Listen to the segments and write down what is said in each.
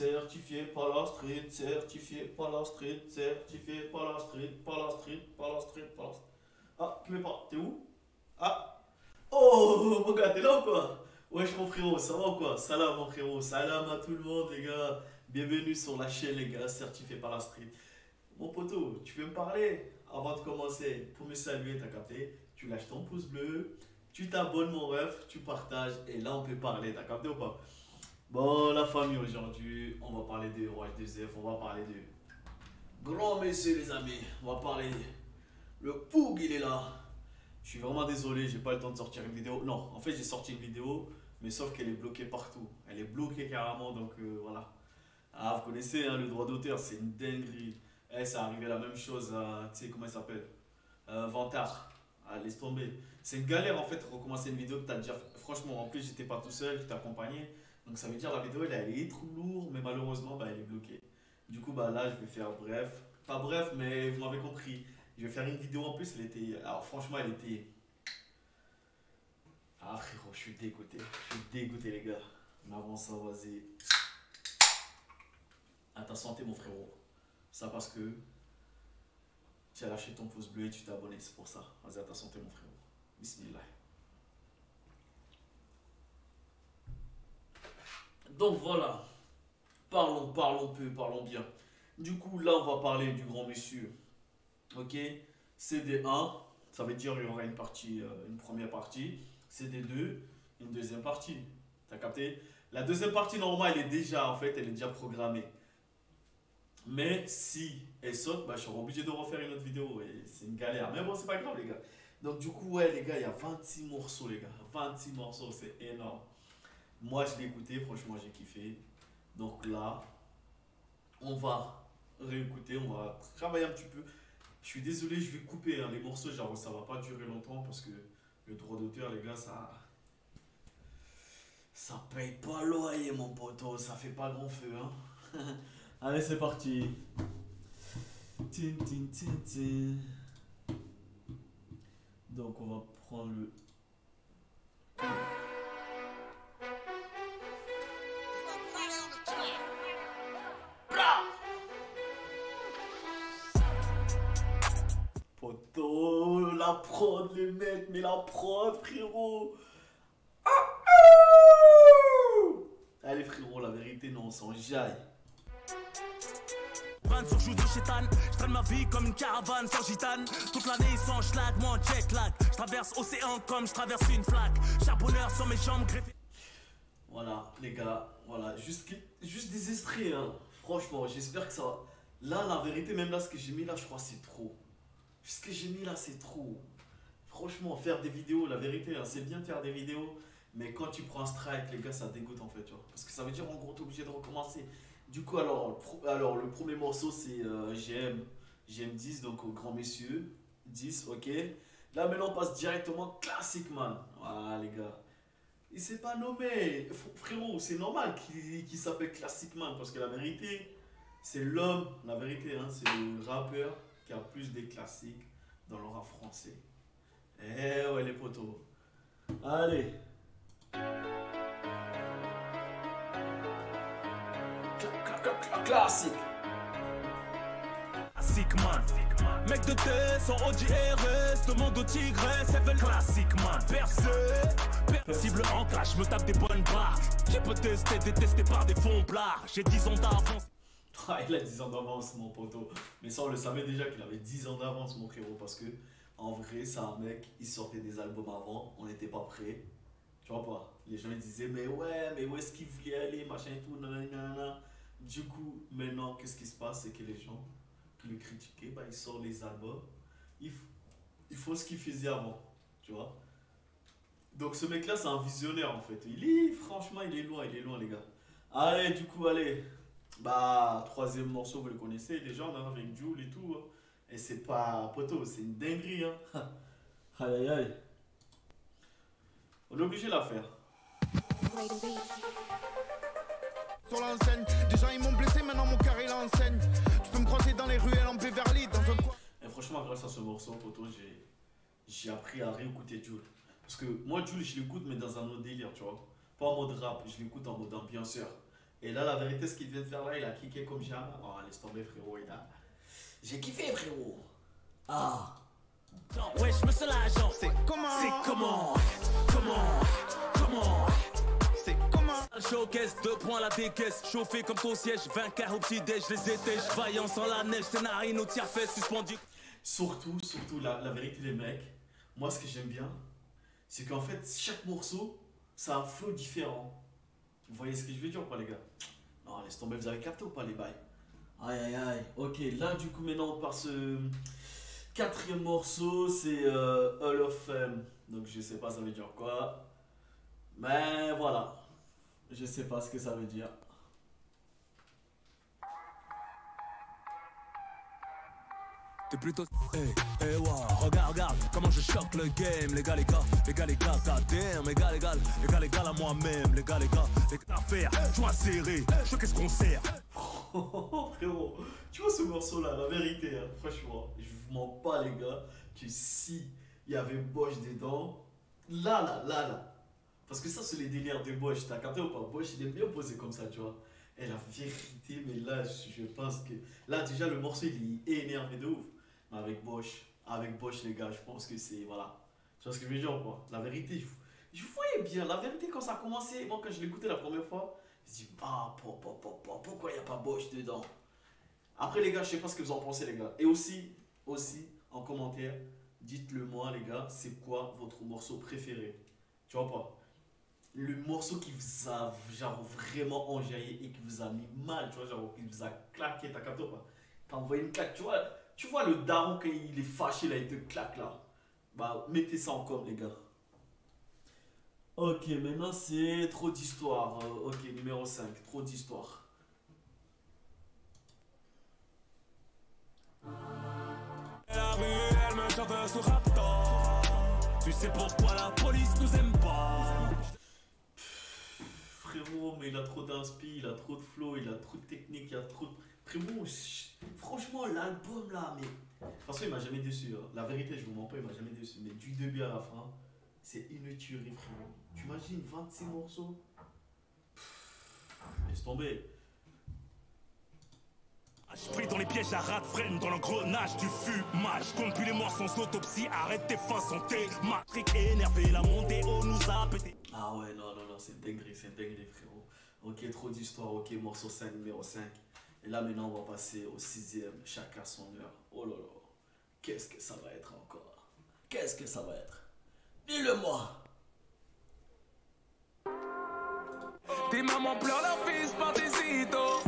certifié par la street, certifié par la street, certifié par la street, par la street, par la street, par la street. Ah, tu m'es pas, t'es où? Ah. Oh, mon gars, t'es là ou quoi? Wesh mon frérot, ça va ou quoi? Salam mon frérot, salam à tout le monde les gars. Bienvenue sur la chaîne les gars, certifié par la street. Mon poteau, tu veux me parler? Avant de commencer Pour me saluer, t'as capté? Tu lâches ton pouce bleu, tu t'abonnes mon ref, tu partages et là on peut parler, t'as capté ou pas? Bon, la famille aujourd'hui, on va parler de Roi 2F, on va parler de grand messieurs les amis, on va parler le Poug, il est là. Je suis vraiment désolé, j'ai pas le temps de sortir une vidéo. Non, en fait, j'ai sorti une vidéo, mais sauf qu'elle est bloquée partout. Elle est bloquée carrément, donc euh, voilà. Ah, vous connaissez hein, le droit d'auteur, c'est une dinguerie. Eh, ça arrivé la même chose à, tu sais, comment elle s'appelle? Euh, Vantard. Ah, laisse tomber. C'est une galère en fait, recommencer une vidéo que tu as déjà. Franchement, en plus, j'étais pas tout seul, j'étais accompagné. Donc ça veut dire la vidéo, elle, est trop lourde, mais malheureusement, bah, elle est bloquée. Du coup, bah là, je vais faire bref. Pas bref, mais vous m'avez compris. Je vais faire une vidéo en plus, elle était... Alors franchement, elle était... Ah frérot, je suis dégoûté. Je suis dégoûté les gars. Mais avant ça, vas-y. À ta santé mon frérot. Ça parce que tu as lâché ton pouce bleu et tu t'es c'est pour ça. Vas-y, à ta santé mon frérot. Bismillah. Donc voilà. Parlons, parlons peu, parlons bien. Du coup, là, on va parler du grand monsieur. Ok? CD1, ça veut dire qu'il y aura une partie, euh, une première partie. CD2, une deuxième partie. T'as capté? La deuxième partie, normalement, elle est déjà, en fait, elle est déjà programmée. Mais si elle saute, bah, je serai obligé de refaire une autre vidéo. Et c'est une galère. Mais bon, c'est pas grave, les gars. Donc, du coup, ouais, les gars, il y a 26 morceaux, les gars. 26 morceaux, c'est énorme. Moi, je l'ai écouté, franchement, j'ai kiffé. Donc là, on va réécouter, on va travailler un petit peu. Je suis désolé, je vais couper hein, les morceaux, genre ça va pas durer longtemps parce que le droit d'auteur, les gars, ça. Ça paye pas loyer, mon poteau, ça fait pas grand feu, hein. Allez, c'est parti. Tin, tin, tin, tin. Donc, on va prendre le. La prod, les mecs, mais la prod, frérot. Ah, ah Allez, frérot, la vérité, non, on s'en jaille. sur joue de chétane, je traîne ma vie comme une caravane sans gitane. Toute l'année sans schlag, moi en jet lag. Je traverse océan comme je traverse une flaque. Charbonneur sur mes jambes greffées. Voilà, les gars, voilà, juste, juste des extraits, hein. Franchement, j'espère que ça va. Là, la vérité, même là, ce que j'ai mis là, je crois c'est trop. Ce que j'ai mis là, c'est trop. Franchement, faire des vidéos, la vérité, hein, c'est bien de faire des vidéos. Mais quand tu prends un strike, les gars, ça dégoûte en fait. Parce que ça veut dire en gros, t'es obligé de recommencer. Du coup, alors, alors le premier morceau, c'est euh, GM. GM 10, donc au grand messieurs. 10, ok. Là, maintenant, on passe directement Classic Man. Voilà, les gars. Il s'est pas nommé. Frérot, c'est normal qu'il s'appelle Classic Man. Parce que la vérité, c'est l'homme. La vérité, hein, c'est le rappeur qui a plus des classiques dans le français. Eh ouais, les potos. Allez. Classique. Classic man. Mec de T, sans OG RS, demande au tigre, c'est classique man. Percé, cible en clash, me tape des bonnes barres. J'ai peut tester, détesté par des fonds plats. J'ai 10 ans d'avance. Ah, il a 10 ans d'avance, mon poteau. Mais ça, on le savait déjà qu'il avait 10 ans d'avance, mon frérot, parce que en vrai, c'est un mec, il sortait des albums avant, on n'était pas prêts. Tu vois pas Les gens ils disaient, mais ouais, mais où est-ce qu'il voulait aller, machin et tout, nanana. Du coup, maintenant, qu'est-ce qui se passe? C'est que les gens qui le critiquaient, bah, ils sortent les albums, il, il faut ce qu'il faisait avant, tu vois. Donc ce mec-là, c'est un visionnaire en fait. Il est, franchement, il est loin, il est loin, les gars. Allez, du coup, allez. Bah, troisième morceau, vous le connaissez déjà, on a avec Jules et tout. Hein. Et c'est pas poteau, c'est une dinguerie. Hein. aïe aïe aïe. On est obligé de la faire. Sur l'enseigne, ils m'ont blessé, maintenant mon carré l'enseigne. Tu peux me croiser dans les ruelles en Beverly, dans un coin. Et franchement, grâce à ce morceau, poteau, j'ai appris à réécouter Jules. Parce que moi, Jules, je l'écoute, mais dans un autre délire, tu vois. Pas en mode rap, je l'écoute en mode ambianceur. Et là, la vérité, ce qu'il vient de faire là, il a kické comme jamais. Oh, laisse tomber, frérot. Il a... J'ai kiffé, frérot. Ah. Ouais, je me sens l'agent. C'est comment? C'est comment? Comment? Comment? C'est comment? Showcase, deux points la décaisse. Chauffé comme ton siège, vainqueur au petit-déj, je les étais. Vaillant sans la neige, scénario, tire fait suspendu. Surtout, surtout, la, la vérité, les mecs, moi, ce que j'aime bien, c'est qu'en fait, chaque morceau, ça a un flow différent. Vous voyez ce que je veux dire ou pas, les gars? Non, laisse tomber, vous avez capté ou pas, les bails? Aïe, aïe, aïe. Ok, là, du coup, maintenant, on part ce quatrième morceau, c'est euh, Hall of Fame. Donc, je sais pas, ça veut dire quoi. Mais voilà. Je sais pas ce que ça veut dire. T'es plutôt. Hey, hey, wow. Regarde, regarde, comment je choque le game. Les gars, les gars, les gars, les gars, goddamn. Les gars, les gars, les gars, les gars, à moi-même. Les gars, les gars, les gars, affaire. Joie serré, je qu'est-ce qu'on sert. Frérot, tu vois ce morceau-là, la vérité, hein, franchement, je vous mens pas, les gars, que si il y avait Bosch dedans, là, là, là, là. Parce que ça, c'est les délires de Bosch. T'as capté ou pas? Bosch, il est bien posé comme ça, tu vois. Et la vérité, mais là, je pense que. Là, déjà, le morceau, il est énervé de ouf. Mais avec Bosch, avec Bosch, les gars, je pense que c'est. Voilà. Tu vois ce que je veux dire, quoi La vérité, je, je voyais bien. La vérité, quand ça a commencé, moi, quand je l'écoutais la première fois, je me ah, po- po- po- pourquoi il n'y a pas Bosch dedans? Après, les gars, je sais pas ce que vous en pensez, les gars. Et aussi, aussi, en commentaire, dites-le moi, les gars, c'est quoi votre morceau préféré? Tu vois pas? Le morceau qui vous a, genre, vraiment enjaillé et qui vous a mis mal, tu vois, genre, qui vous a claqué, t'as capté ou pas? T'as envoyé une claque, tu vois Tu vois le daron, quand il est fâché, là, il te claque, là. Bah, mettez ça en com, les gars. Ok, maintenant c'est trop d'histoire. Euh, ok, numéro 5, trop d'histoire. La rue, elle me chante sous raptor. Tu sais pourquoi la police nous aime pas. Frérot, mais il a trop d'inspi, il a trop de flow, il a trop de technique, il a trop de. Frérot, ch- franchement, l'album là, mais. De toute façon, il m'a jamais déçu. hein. La vérité, je vous mens pas, il m'a jamais déçu. Mais du début à la fin, c'est une tuerie, frérot. Tu imagines 26 morceaux? Pff, Laisse tomber. Je pris dans les pièges à rat freine dans l'engrenage du fumage. Compte plus les morts sans autopsie, arrête tes fins santé. Matrix énervé, la montée haut nous a pété. Ah ouais, non, non, non, c'est dinguerie, c'est dinguerie, frérot. Ok, trop d'histoire, ok, morceau 5, numéro 5. Et là, maintenant, on va passer au sixième, chacun son heure. Oh là là, qu'est-ce que ça va être encore? Qu'est-ce que ça va être? Dis-le-moi Des mamans pleurent leur fils par des idos.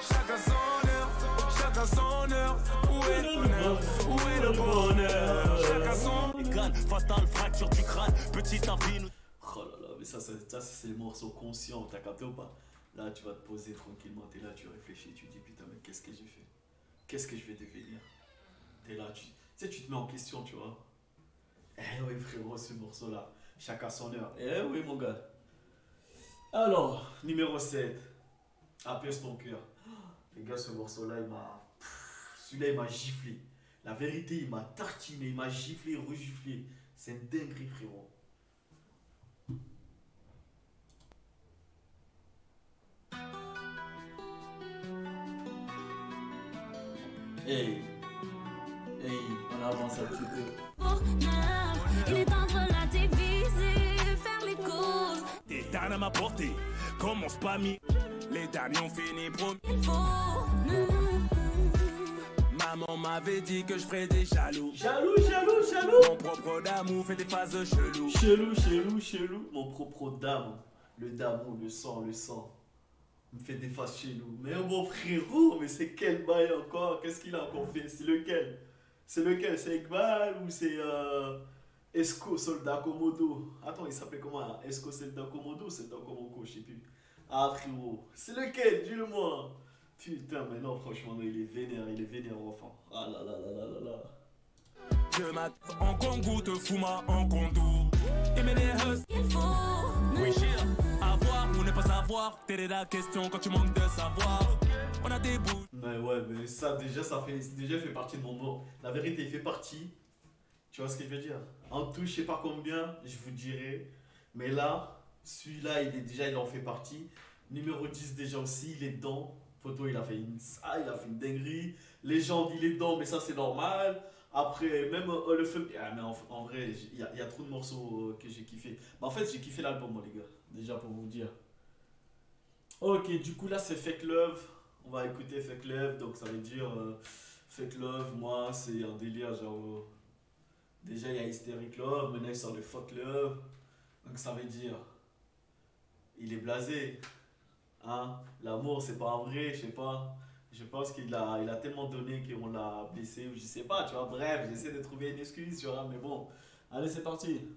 Chacun son heure, chacun son heure. Où est le bonheur? Où est le bonheur? Chacun son crâne, fatal fracture du crâne. Petit infini. Oh là là, mais ça, ça, ça, c'est le morceau conscient, t'as capté ou pas? Là, tu vas te poser tranquillement, t'es là, tu réfléchis, tu dis putain, mais qu'est-ce que j'ai fait? Qu'est-ce que je vais devenir? T'es là, tu tu sais, tu te mets en question, tu vois. Eh oui, frérot, ce morceau-là, chacun son heure. Eh oui, mon gars. Alors, numéro 7, apaise ton cœur. Les gars, ce morceau-là, il m'a. Celui-là, il m'a giflé. La vérité, il m'a tartiné, il m'a giflé, regiflé. C'est une dinguerie, frérot. Pas mis. Les derniers ont fini promis. Maman m'avait dit que je ferais des jaloux. Jaloux, jaloux, jaloux. Mon propre d'amour fait des phases cheloues. Chelou, chelou, chelou. Mon propre dame, le dameau, le sang, le sang, me fait des faces chelou. Mais mon frérot, mais c'est quel bail encore? Qu'est-ce qu'il a encore fait? C'est lequel? C'est lequel? C'est Iqbal ou c'est euh, Esco, soldat Komodo Attends, il s'appelait comment? Esco, soldat Komodo ou soldat Komoko Je sais plus. Ah frérot, c'est lequel? Dis-le-moi. Putain, mais non, franchement, non, il est vénère, il est vénère, enfant. Ah là là là là là là. Je m'attends en Congo, te fuma en condo. Et mes nerfs, Il faut nous. oui, cher. Avoir ou ne pas savoir, telle est la question quand tu manques de savoir. On a des bouts. Mais ouais, mais ça déjà, ça fait, déjà fait partie de mon mot. La vérité, il fait partie. Tu vois ce que je veux dire? En tout, je sais pas combien, je vous dirai. Mais là, celui-là, il est déjà, il en fait partie. Numéro 10 déjà aussi, il est dedans. Photo, il a fait une, ah, il a fait une dinguerie. Légende, il est dedans, mais ça c'est normal. Après, même euh, le film. Ah, mais en, vrai, il y, a- trop de morceaux euh, que j'ai kiffé. Bah, en fait, j'ai kiffé l'album, les gars. Déjà pour vous dire. Ok, du coup, là, c'est Fake Love. On va écouter Fake Love. Donc, ça veut dire euh, Fake Love, moi, c'est un délire. Genre, euh, déjà, il y a Hysteric Love. Maintenant, il sort le Fuck Love. Donc, ça veut dire. Il est blasé. Hein? L'amour, c'est pas vrai, je sais pas. Je pense qu'il a, il a tellement donné qu'on l'a blessé, ou je sais pas, tu vois. Bref, j'essaie de trouver une excuse, tu vois, mais bon. Allez, c'est parti.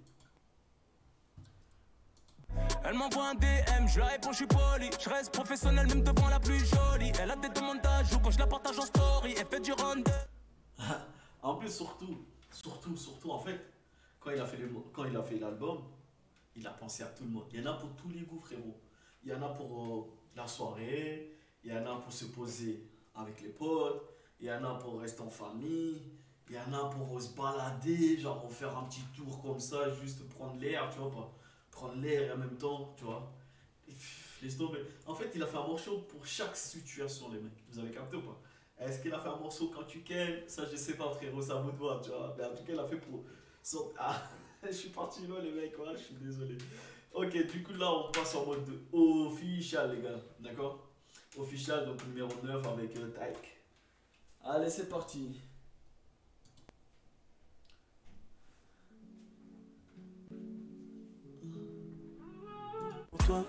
Elle m'envoie un DM, je la réponds, je suis poli. Je reste professionnel même devant la plus jolie. Elle a des demandes d'ajout quand je la partage en story. Elle fait du run En plus, surtout, surtout, surtout, en fait, quand il a fait le- quand il a fait l'album, il a pensé à tout le monde. Il y en a pour tous les goûts, frérot. Il y en a pour euh, la soirée, il y en a pour se poser avec les potes, il y en a pour rester en famille, il y en a pour se balader, genre faire un petit tour comme ça, juste prendre l'air, tu vois, pas prendre l'air en même temps, tu vois. Laisse tomber. En fait, il a fait un morceau pour chaque situation, les mecs. Vous avez capté ou pas? Est-ce qu'il a fait un morceau quand tu kennes Ça, je sais pas, frérot, ça vous doit, tu vois. Mais en tout cas, il a fait pour. Ah, je suis parti loin, les mecs, je suis désolé. Ok, du coup, là, on passe en mode de official, les gars. D'accord? Official, donc numéro 9 avec euh, Tyke. Allez, c'est parti. toi.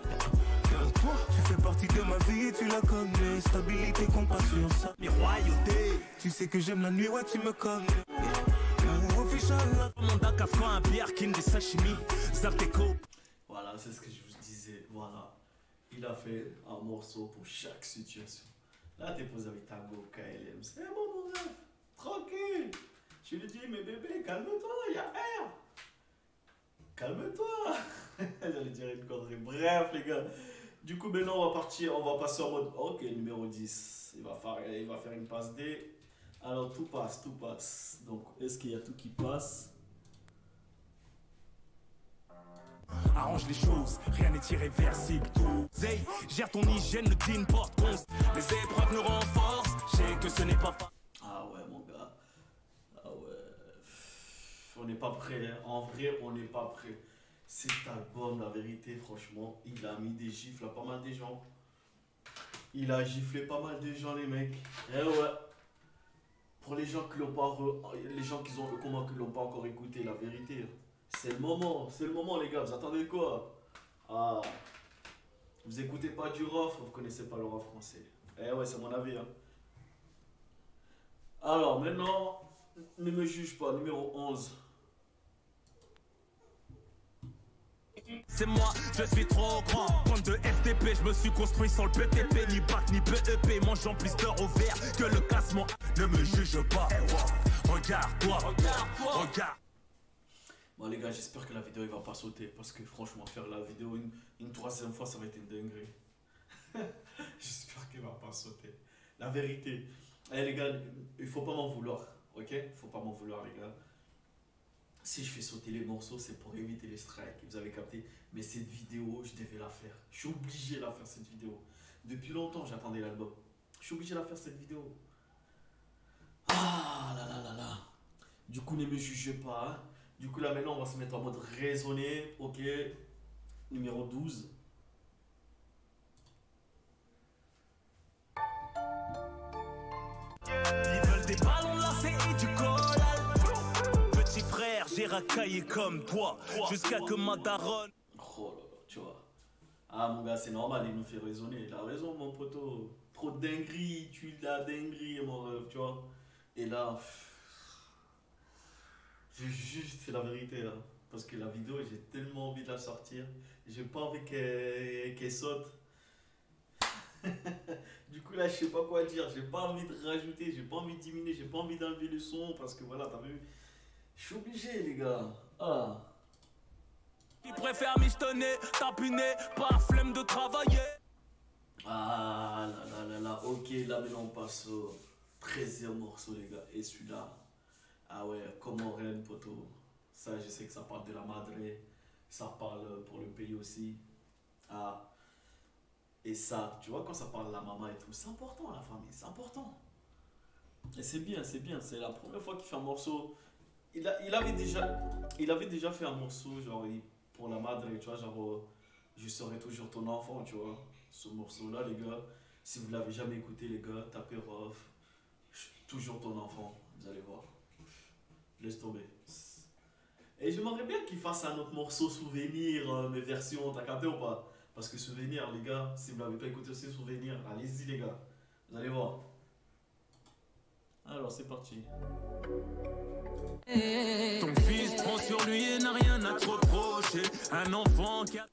Tu fais partie de ma vie, tu la connais. Stabilité, compassion, ça. Mes royautés. Tu sais que j'aime la nuit, ouais, tu me connais. Voilà, c'est ce que je vous disais. Voilà. Il a fait un morceau pour chaque situation. Là, t'es posé avec Tango, KLM. C'est bon, mon rêve. Tranquille. Je lui dis, mais bébé, calme-toi, il y a air. Calme-toi. J'allais dire une connerie. Bref, les gars. Du coup, maintenant, on va partir. On va passer en mode. Ok, numéro 10. Il va faire, il va faire une passe D. Alors, tout passe, tout passe. Donc, est-ce qu'il y a tout qui passe? Arrange les choses, rien n'est irréversible. Tout Zay, gère ton hygiène, ne t'importe qu'on Les épreuves nous renforcent, je sais que ce n'est pas fa- Ah ouais, mon gars. Ah ouais. On n'est pas prêt. hein. En vrai, on n'est pas prêt. Cet album, la vérité, franchement, il a mis des gifles à pas mal de gens. Il a giflé pas mal de gens, les mecs. Eh ouais. Pour les gens qui l'ont pas, les gens qui ont, comment, qui l'ont pas encore écouté, la vérité, c'est le moment, c'est le moment, les gars. Vous attendez quoi? Ah. Vous écoutez pas du rock, vous connaissez pas le rock français. Eh ouais, c'est mon avis. Hein. Alors maintenant, ne me juge pas, numéro 11. C'est moi, je suis trop grand. Compte de FTP, je me suis construit sans le BTP, ni bac, ni BEP. Mangeant plus d'heures au vert que le classement. Ne me juge pas. Regarde-toi, regarde-toi, regarde. Bon les gars, j'espère que la vidéo il va pas sauter parce que franchement faire la vidéo une, une troisième fois ça va être une dinguerie. j'espère qu'elle va pas sauter. La vérité. Eh les gars, il faut pas m'en vouloir, ok? Faut pas m'en vouloir les gars. Si je fais sauter les morceaux, c'est pour éviter les strikes, vous avez capté. Mais cette vidéo, je devais la faire. Je suis obligé de la faire cette vidéo. Depuis longtemps, j'attendais l'album. Je suis obligé de la faire cette vidéo. Ah là là là là. Du coup, ne me jugez pas. hein. Du coup, là maintenant, on va se mettre en mode raisonné. Ok. Numéro 12. Frère, j'ai racaillé comme toi. Jusqu'à que ma daronne. Oh tu vois. Ah mon gars, c'est normal, il nous fait raisonner. A raison, mon poteau. Trop de dinguerie, tu la dinguerie, mon rêve, tu vois. Et là, c'est juste, c'est la vérité. Hein. Parce que la vidéo, j'ai tellement envie de la sortir. J'ai pas envie qu'elle qu'elle saute. du coup, là, je sais pas quoi dire. J'ai pas envie de rajouter, j'ai pas envie de diminuer, j'ai pas envie d'enlever le son. Parce que voilà, t'as vu. Je suis obligé, les gars. Ah. Qui préfère michetonner, tapiner, pas flemme de travailler. Ah là là là là, ok, là maintenant on passe au 13e morceau les gars. Et celui-là, ah ouais, Comoren poto. Ça je sais que ça parle de la madre, ça parle pour le pays aussi. Ah. Et ça, tu vois, quand ça parle de la maman et tout, c'est important la famille, c'est important. Et c'est bien, c'est bien. C'est la première fois qu'il fait un morceau. Il, avait déjà, fait un morceau, genre, pour la madre, tu vois, genre, euh, je serai toujours ton enfant, tu vois. Ce morceau-là, les gars, si vous l'avez jamais écouté, les gars, tapez Rof, toujours ton enfant, vous allez voir. Laisse tomber. Et j'aimerais bien qu'il fasse un autre morceau souvenir, euh, mes versions, t'as capté ou pas? Parce que souvenir, les gars, si vous l'avez pas écouté aussi, souvenir, allez-y, les gars, vous allez voir. Alors, c'est parti. Ton fils prend sur lui et n'a rien à te reprocher. Un enfant qui a.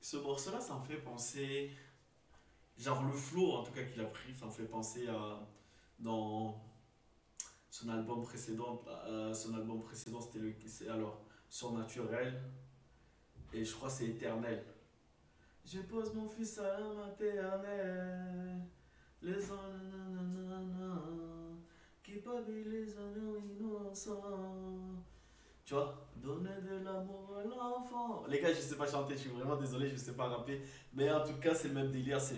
Ce morceau-là, ça me fait penser. Genre le flow, en tout cas, qu'il a pris, ça me fait penser à. Dans son album précédent. euh, son album précédent, c'était le. c'est Alors, Surnaturel. Et je crois que c'est Éternel. Je pose mon fils à la maternelle. Les ans, nanana, qui pavillent les honneurs innocents. Tu vois, donner de l'amour à l'enfant. Les gars, je sais pas chanter, je suis vraiment désolé, je sais pas rapper. Mais en tout cas, c'est le même délire, c'est.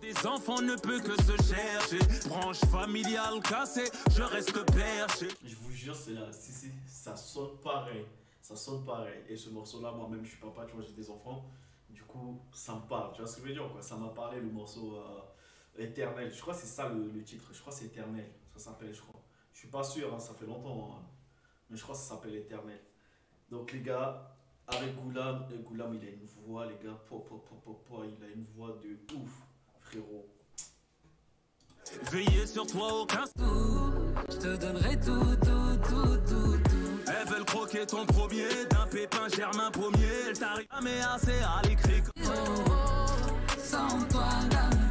Des enfants ne peut que se chercher. Branche familiale cassée, je reste perché. Je vous jure, c'est là. Si, si, ça sonne pareil. Ça sonne pareil. Et ce morceau-là, moi-même, je suis papa, tu vois, j'ai des enfants. Du coup, ça me parle. Tu vois ce que je veux dire, quoi Ça m'a parlé, le morceau euh, Éternel. Je crois que c'est ça le, le titre. Je crois que c'est Éternel. Ça s'appelle, je crois. Je suis pas sûr, hein, ça fait longtemps. hein. Mais je crois que ça s'appelle Éternel. Donc, les gars, avec Goulam, et Goulam, il a une voix, les gars. Po, po, po, po, po, il a une voix de ouf, frérot. Veiller sur toi aucun. Je te donnerai tout, tout, tout, tout, tout. Elles veulent croquer ton premier d'un pépin germain pommier. Elles t'arrivent mais assez à l'écrit. Oh, oh, sans toi, dame,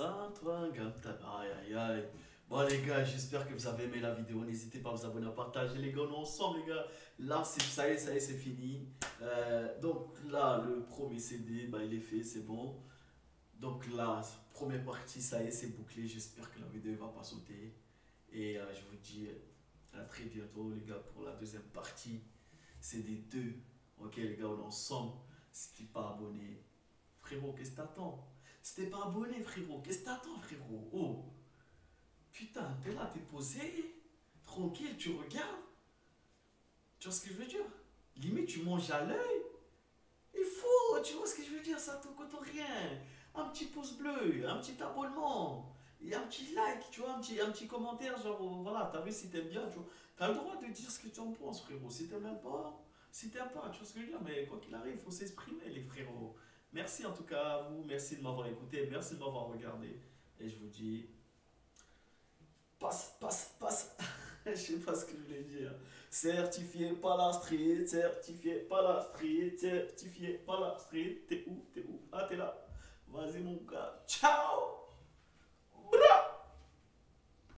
Aïe aïe aïe. Bon les gars, j'espère que vous avez aimé la vidéo. N'hésitez pas à vous abonner, à partager. Les gars, on est ensemble les gars. Là, c'est ça y est, ça y est, c'est fini. Euh, donc là, le premier CD, bah, il est fait, c'est bon. Donc là, première partie, ça y est, c'est bouclé. J'espère que la vidéo ne va pas sauter. Et euh, je vous dis à très bientôt les gars pour la deuxième partie. Des deux. Ok les gars, on est ensemble. Si t'es pas abonné, frérot, qu'est-ce que t'attends? Si t'es pas abonné, frérot, qu'est-ce que t'attends, frérot? Oh Putain, t'es là, t'es posé, tranquille, tu regardes. Tu vois ce que je veux dire? Limite, tu manges à l'œil. Il faut, tu vois ce que je veux dire, ça te coûte rien. Un petit pouce bleu, un petit abonnement, un petit like, tu vois, un petit, un petit commentaire, genre, euh, voilà, t'as vu si t'aimes bien, tu vois. T'as le droit de dire ce que tu en penses, frérot. Si t'aimes pas, si t'aimes pas, tu vois ce que je veux dire, mais quoi qu'il arrive, il faut s'exprimer, les frérots. Merci en tout cas à vous, merci de m'avoir écouté, merci de m'avoir regardé. Et je vous dis, passe, passe, passe. je sais pas ce que je voulais dire. Certifié par la certifié par la street, certifié par la street. T'es où T'es où? Ah, t'es là Vas-y, mon gars. Ciao